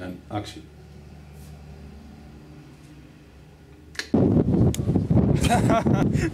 En action.